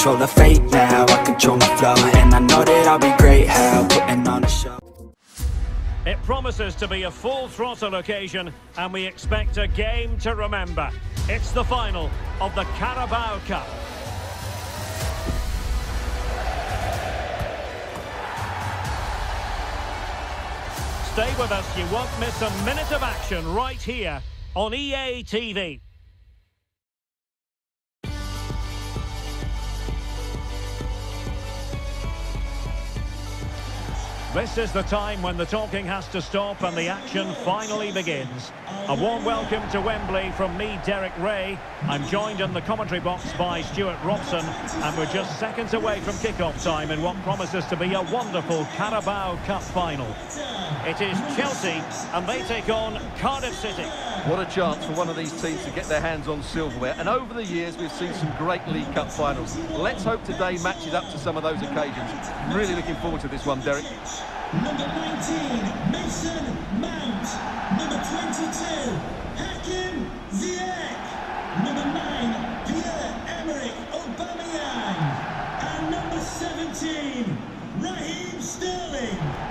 control the fate now, I control my flow And I know that I'll be great, how putting on a show It promises to be a full throttle occasion and we expect a game to remember. It's the final of the Carabao Cup. Stay with us, you won't miss a minute of action right here on EA TV. This is the time when the talking has to stop and the action finally begins. A warm welcome to Wembley from me, Derek Ray. I'm joined in the commentary box by Stuart Robson, and we're just seconds away from kick-off time in what promises to be a wonderful Carabao Cup final. It is Chelsea, and they take on Cardiff City. What a chance for one of these teams to get their hands on silverware. And over the years, we've seen some great League Cup finals. Let's hope today matches up to some of those occasions. Really looking forward to this one, Derek. Number 19, Mason Mount. Number 22, Hakim Ziyech. Number 9, Pierre-Emerick Aubameyang. And number 17, Raheem Sterling.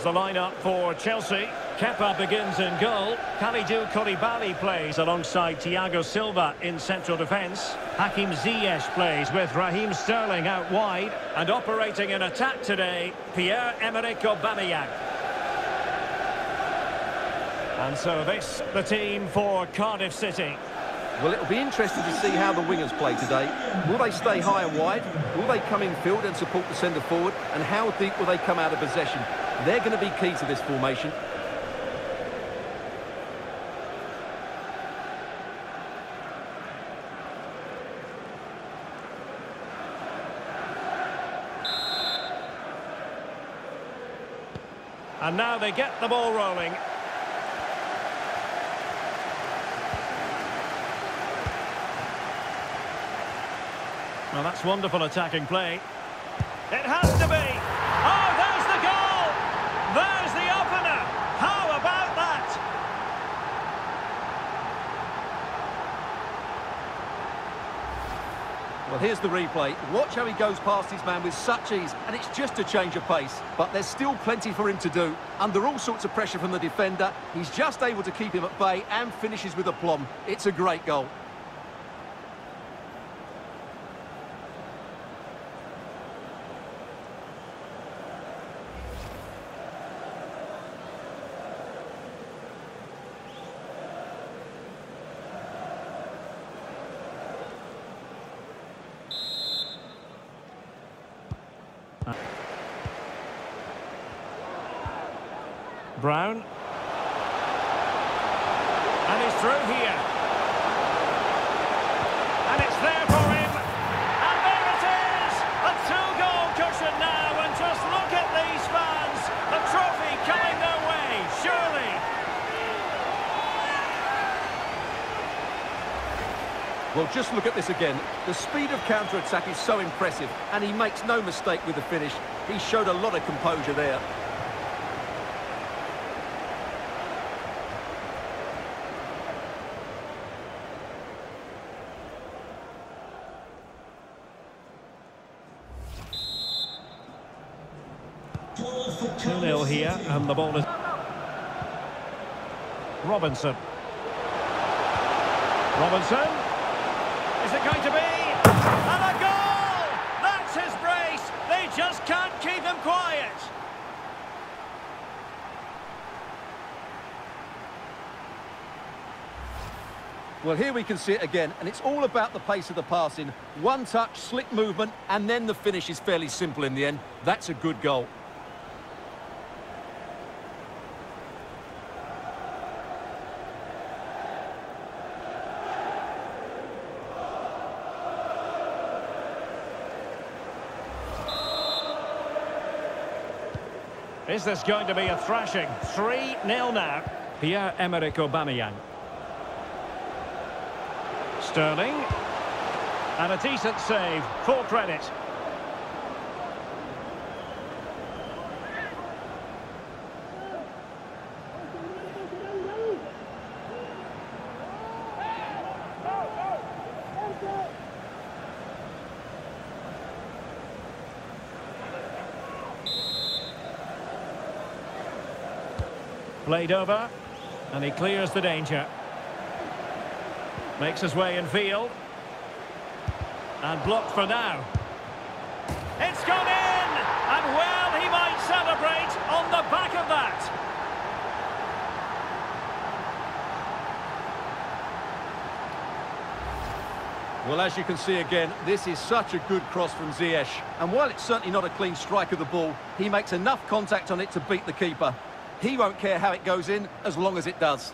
Here's the lineup for Chelsea. Kepa begins in goal. Kalidou Koulibaly plays alongside Thiago Silva in central defence. Hakim Ziyech plays with Raheem Sterling out wide. And operating in attack today, Pierre-Emerick Aubameyang. And so this, the team for Cardiff City. Well, it'll be interesting to see how the wingers play today. Will they stay high and wide? Will they come in field and support the centre forward? And how deep will they come out of possession? They're going to be key to this formation. And now they get the ball rolling. Well, that's wonderful attacking play. It has to be. Oh, there's the goal. There's the opener. How about that? Well, here's the replay. Watch how he goes past his man with such ease, and it's just a change of pace. But there's still plenty for him to do. Under all sorts of pressure from the defender, he's just able to keep him at bay and finishes with aplomb. It's a great goal. Brown. And he's through here. Well, just look at this again. The speed of counter-attack is so impressive, and he makes no mistake with the finish. He showed a lot of composure there. 2-0 here, and the ball is... Robinson. Robinson. Is it going to be? And a goal! That's his brace! They just can't keep him quiet! Well, here we can see it again, and it's all about the pace of the passing. One touch, slick movement, and then the finish is fairly simple in the end. That's a good goal. Is this going to be a thrashing? 3-0 now. Pierre-Emerick Aubameyang. Sterling. And a decent save. Full credit. Played over. And he clears the danger. Makes his way in field. And blocked for now. It's gone in! And well, he might celebrate on the back of that. Well, as you can see again, this is such a good cross from Ziyech. And while it's certainly not a clean strike of the ball, he makes enough contact on it to beat the keeper. He won't care how it goes in, as long as it does.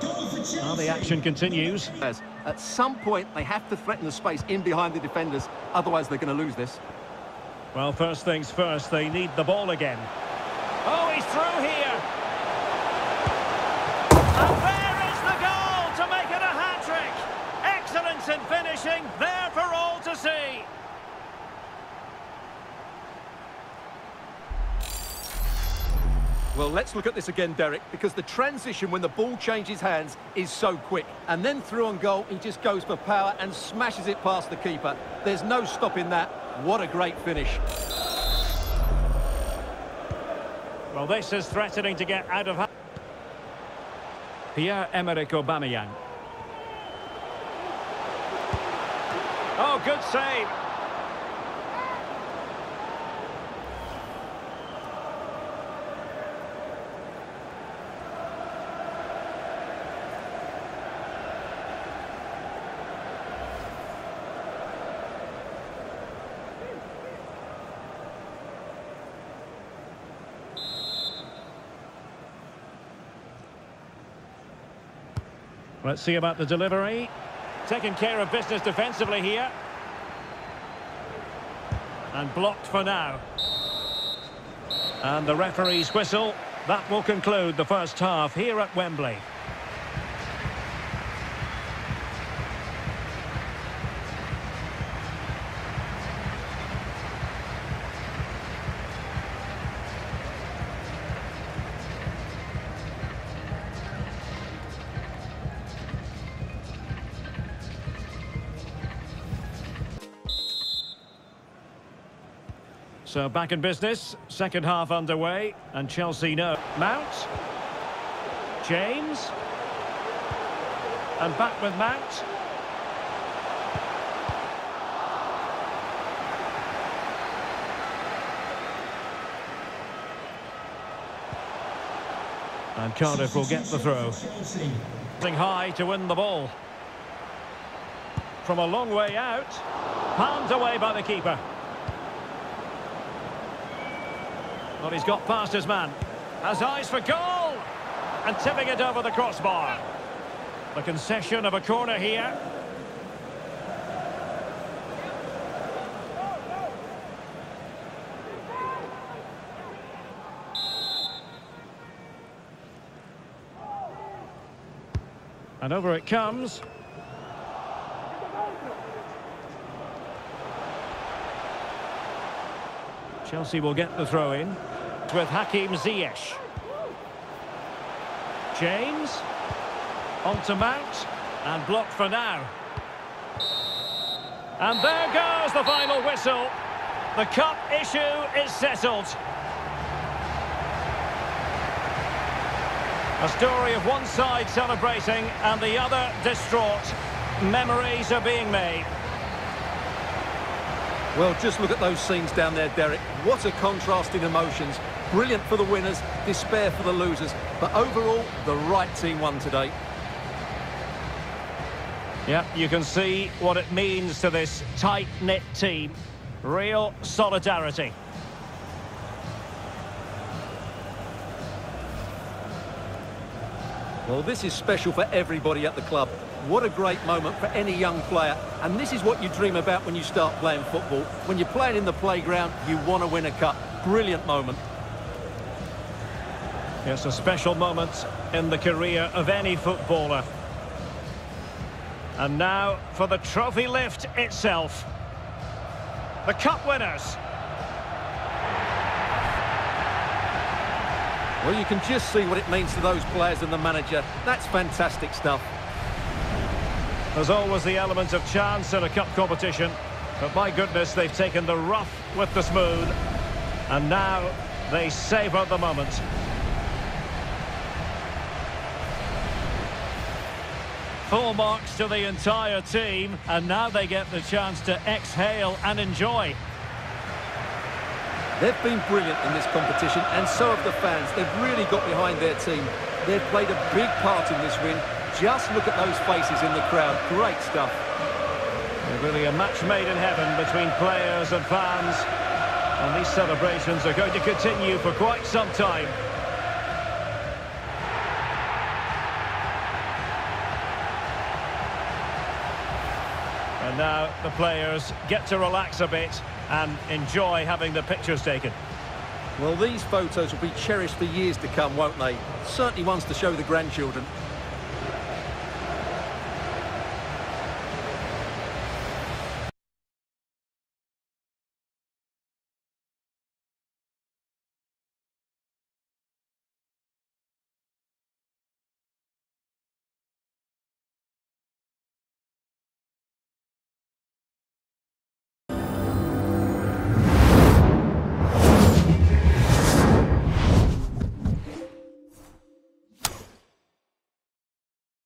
Goal for Chelsea. Well, the action continues. At some point, they have to threaten the space in behind the defenders, otherwise they're going to lose this. Well, first things first, they need the ball again. Oh, he's through here. And there is the goal to make it a hat-trick. Excellence in finishing, there for all to see. Well, let's look at this again, Derek, because the transition when the ball changes hands is so quick. And then through on goal, he just goes for power and smashes it past the keeper. There's no stopping that. What a great finish. Well, this is threatening to get out of hand. Pierre-Emerick Aubameyang. Oh, good save. Let's see about the delivery. Taking care of business defensively here. And blocked for now. And the referee's whistle. That will conclude the first half here at Wembley. So back in business, second half underway, and Chelsea know. Mount. James. And back with Mount. And Cardiff will get the throw. High to win the ball. From a long way out. Palmed away by the keeper. Well, he's got past his man. Has eyes for goal! And tipping it over the crossbar. The concession of a corner here. And over it comes. Chelsea will get the throw in with Hakim Ziyech. James on to Mount and blocked for now. And there goes the final whistle. The cup issue is settled. A story of one side celebrating and the other distraught. Memories are being made. Well, just look at those scenes down there, Derek. What a contrast in emotions. Brilliant for the winners, despair for the losers. But overall, the right team won today. Yeah, you can see what it means to this tight-knit team. Real solidarity. Well, this is special for everybody at the club. What a great moment for any young player. And this is what you dream about when you start playing football. When you're playing in the playground, you want to win a cup. Brilliant moment. It's a special moment in the career of any footballer. And now for the trophy lift itself. The cup winners. Well, you can just see what it means to those players and the manager. That's fantastic stuff. There's always the element of chance in a cup competition. But my goodness, they've taken the rough with the smooth. And now they savour the moment. Full marks to the entire team. And now they get the chance to exhale and enjoy. They've been brilliant in this competition, and so have the fans. They've really got behind their team. They've played a big part in this win. Just look at those faces in the crowd. Great stuff. Really a match made in heaven between players and fans. And these celebrations are going to continue for quite some time. And now the players get to relax a bit and enjoy having the pictures taken. Well, these photos will be cherished for years to come, won't they? Certainly ones to show the grandchildren.